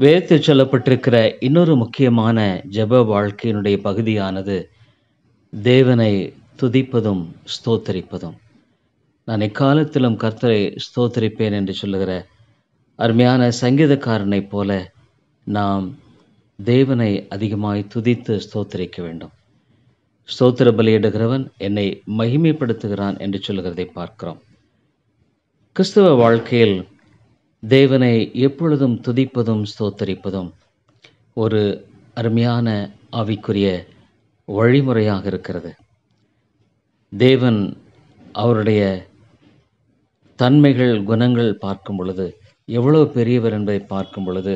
வேதத்தில் சொல்லப்பட்டிருக்கிற இன்னொரு முக்கியமான ஜெப வாழ்க்கையினுடைய பகுதியானது தேவனை துதிப்பதும் ஸ்தோத்தரிப்பதும். நான் எக்காலத்திலும் கர்த்தரை ஸ்தோத்தரிப்பேன் என்று சொல்லுகிற அருமையான சங்கீதக்காரனைப் போல நாம் தேவனை அதிகமாய் துதித்து ஸ்தோத்தரிக்க வேண்டும். ஸ்தோத்திர பலியிடுகிறவன் என்னை மகிமைப்படுத்துகிறான் என்று சொல்லுகிறதை பார்க்கிறோம். கிறிஸ்தவ வாழ்க்கையில் தேவனை எப்பொழுதும் துதிப்பதும் ஸ்தோத்தரிப்பதும் ஒரு அருமையான ஆவிக்குரிய வழிமுறையாக இருக்கிறது. தேவன் அவருடைய தன்மைகள் குணங்கள் பார்க்கும் பொழுது எவ்வளோ பெரியவர் என்பதை பார்க்கும் பொழுது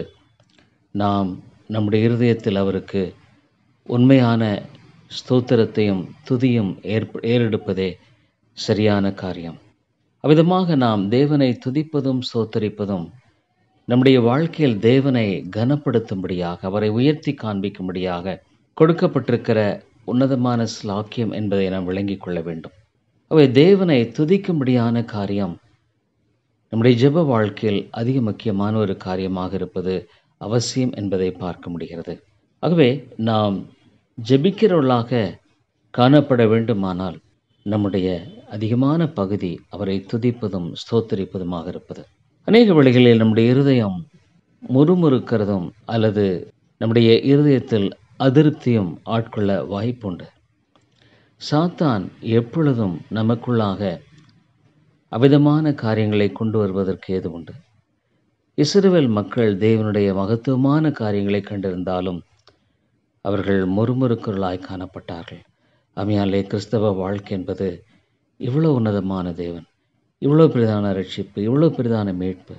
நாம் நம்முடைய இருதயத்தில் அவருக்கு உண்மையான ஸ்தோத்திரத்தையும் துதியும் ஏற்ப ஏறெடுப்பதே சரியான காரியம். அவ்விதமாக நாம் தேவனை துதிப்பதும் சோத்தரிப்பதும் நம்முடைய வாழ்க்கையில் தேவனை கனப்படுத்தும்படியாக அவரை உயர்த்தி காண்பிக்கும்படியாக கொடுக்கப்பட்டிருக்கிற உன்னதமான ஸ்லாக்கியம் என்பதை நாம் விளங்கிக் கொள்ள வேண்டும். அவை தேவனை துதிக்கும்படியான காரியம். நம்முடைய ஜெப வாழ்க்கையில் அதிக முக்கியமான ஒரு காரியமாக இருப்பது அவசியம் என்பதை பார்க்க முடிகிறது. ஆகவே நாம் ஜெபிக்கிறவர்களாக காணப்பட வேண்டுமானால் நம்முடைய அதிகமான பகுதி அவரை துதிப்பதும் ஸ்தோத்தரிப்பதுமாக இருப்பது. அநேக வழிகளில் நம்முடைய இருதயம் முறுமுறுக்கிறதும் அல்லது நம்முடைய இருதயத்தில் அதிருப்தியும் ஆட்கொள்ள வாய்ப்புண்டு. சாத்தான் எப்பொழுதும் நமக்குள்ளாக அவிதமான காரியங்களை கொண்டு வருவதற்கு ஏது உண்டு இஸ்ரவேல் மக்கள் தேவனுடைய மகத்துவமான காரியங்களை கண்டிருந்தாலும் அவர்கள் முறுமுறுக்குறளாய் காணப்பட்டார்கள். அமையாலே கிறிஸ்தவ வாழ்க்கை என்பது இவ்வளோ உன்னதமான தேவன் இவ்வளோ பெரிதான ரட்சிப்பு இவ்வளோ பெரிதான மீட்பு.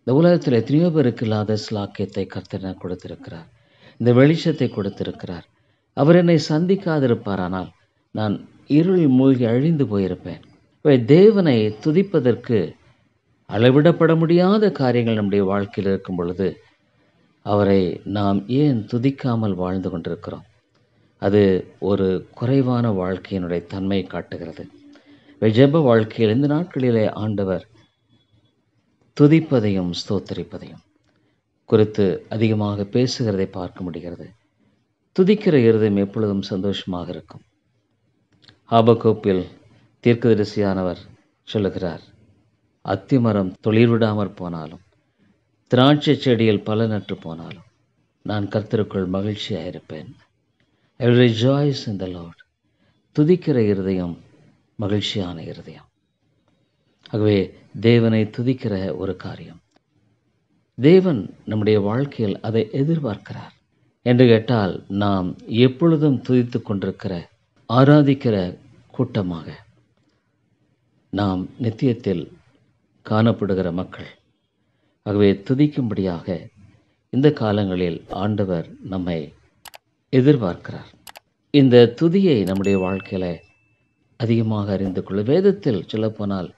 இந்த உலகத்தில் எத்தனையோ பேருக்கு இல்லாத ஸ்லாக்கியத்தை கர்த்தர் கொடுத்திருக்கிறார். இந்த வெளிச்சத்தை கொடுத்திருக்கிறார். அவர் என்னை சந்திக்காதிருப்பாரானால் நான் இருள் மூழ்கி அழிந்து போயிருப்பேன். இவை தேவனை துதிப்பதற்கு அளவிடப்பட முடியாத காரியங்கள் நம்முடைய வாழ்க்கையில் இருக்கும் பொழுது அவரை நாம் ஏன் துதிக்காமல் வாழ்ந்து கொண்டிருக்கிறோம்? அது ஒரு குறைவான வாழ்க்கையினுடைய தன்மை காட்டுகிறது. ஜெப வாழ்க்கையில் இந்த நாட்களிலே ஆண்டவர் துதிப்பதையும் ஸ்தோத்தரிப்பதையும் குறித்து அதிகமாக பேசுகிறதை பார்க்க முடிகிறது. துதிக்கிற இருதயம் எப்பொழுதும் சந்தோஷமாக இருக்கும். ஆபகோப்பில் தீர்க்கதரிசியானவர் சொல்லுகிறார் அத்திமரம் தொழில்விடாமற் போனாலும் திராட்சை செடியில் பல நற்று போனாலும் நான் கர்த்தருக்குள் மகிழ்ச்சியாக இருப்பேன் I rejoice in the Lord துதிக்கிற இருதயம் மகிழ்ச்சியான இருதயம். ஆகவே தேவனை துதிக்கிற ஒரு காரியம். தேவன் நம்முடைய வாழ்க்கையில் அதை எதிர்பார்க்கிறார் என்று கேட்டால் நாம் எப்பொழுதும் துதித்து கொண்டிருக்கிற ஆராதிக்கிற கூட்டமாக நாம் நித்தியத்தில் காணப்படுகிற மக்கள். ஆகவே துதிக்கும்படியாக இந்த காலங்களில் ஆண்டவர் நம்மை எதிர்பார்க்கிறார். இந்த துதியை நம்முடைய வாழ்க்கையில் அதிகமாக அறிந்து கொள்ள. வேதத்தில் சொல்லப்போனால்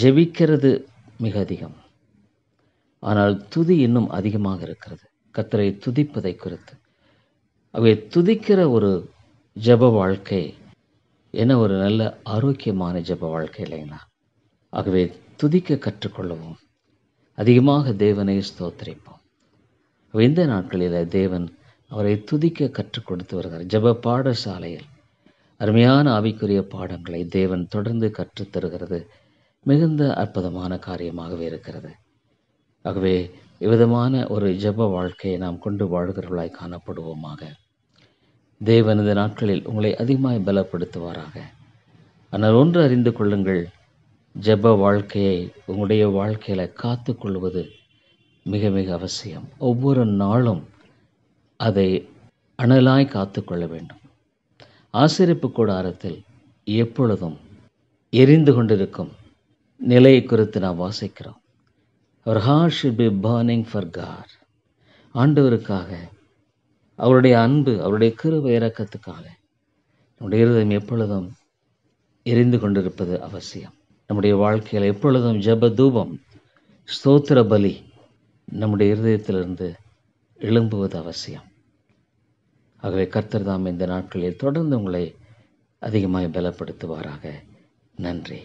ஜெபிக்கிறது மிக அதிகம். ஆனால் துதி இன்னும் அதிகமாக இருக்கிறது. கத்தரை துதிப்பதை குறித்து. அவை துதிக்கிற ஒரு ஜப வாழ்க்கை என ஒரு நல்ல ஆரோக்கியமான ஜப வாழ்க்கை இல்லைங்களா? ஆகவே துதிக்க கற்றுக்கொள்ளவும். அதிகமாக தேவனை ஸ்தோத்திரிப்போம். இந்த நாட்களில் தேவன் அவரை துதிக்க கற்றுக் கொடுத்து வருகிறார். ஜப பாடசாலையில் அருமையான ஆவிக்குரிய பாடங்களை தேவன் தொடர்ந்து கற்றுத் தருகிறது மிகுந்த அற்புதமான காரியமாகவே இருக்கிறது. ஆகவே இவ்விதமான ஒரு ஜப வாழ்க்கையை நாம் கொண்டு வாழ்கிறவர்களாய் காணப்படுவோமாக. தேவன் இந்த நாட்களில் உங்களை அதிகமாய் பலப்படுத்துவாராக. ஆனால் ஒன்று அறிந்து கொள்ளுங்கள் ஜப வாழ்க்கையை உங்களுடைய வாழ்க்கையில் காத்து கொள்வது மிக மிக அவசியம். ஒவ்வொரு நாளும் அதை அனலாய் காத்து கொள்ள வேண்டும். ஆசிரிப்பு கூடாரத்தில் எப்பொழுதும் எரிந்து கொண்டிருக்கும் நிலையை குறித்து நாம் வாசிக்கிறோம். அவர் heart should be burning for car ஆண்டவருக்காக அவருடைய அன்பு அவருடைய கிருப இறக்கத்துக்காக நம்முடைய இருதயம் எப்பொழுதும் எரிந்து கொண்டிருப்பது அவசியம். நம்முடைய வாழ்க்கையில் எப்பொழுதும் ஜப தூபம் ஸ்தோத்திர பலி நம்முடைய இருதயத்திலிருந்து எழும்புவது அவசியம். ஆகவே கர்த்தர் தாம் இந்த நாட்களில் தொடர்ந்து உங்களை அதிகமாக பலப்படுத்துவாராக. நன்றி.